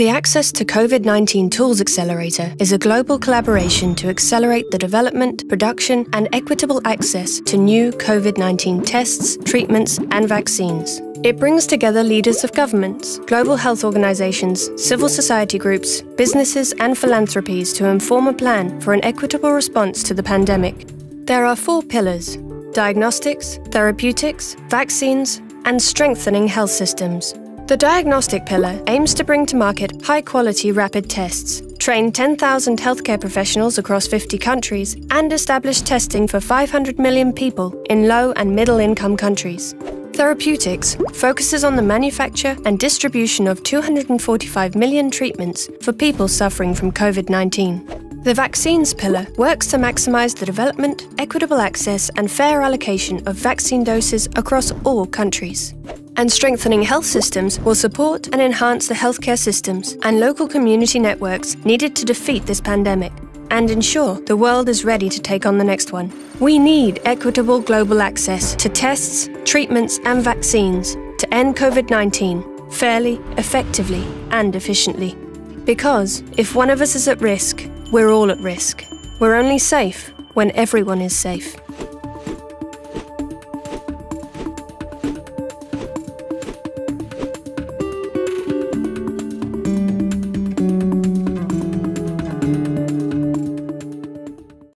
The Access to COVID 19 Tools Accelerator is a global collaboration to accelerate the development, production, and equitable access to new COVID 19 tests, treatments, and vaccines. It brings together leaders of governments, global health organizations, civil society groups, businesses, and philanthropies to inform a plan for an equitable response to the pandemic. There are four pillars diagnostics, therapeutics, vaccines, and strengthening health systems. The diagnostic pillar aims to bring to market high quality rapid tests, train 10,000 healthcare professionals across 50 countries, and establish testing for 500 million people in low and middle income countries. Therapeutics focuses on the manufacture and distribution of 245 million treatments for people suffering from COVID 19. The vaccines pillar works to maximise the development, equitable access, and fair allocation of vaccine doses across all countries and strengthening health systems will support and enhance the healthcare systems and local community networks needed to defeat this pandemic and ensure the world is ready to take on the next one. We need equitable global access to tests, treatments, and vaccines to end COVID 19 fairly, effectively, and efficiently. Because if one of us is at risk, we're all at risk. We're only safe when everyone is safe.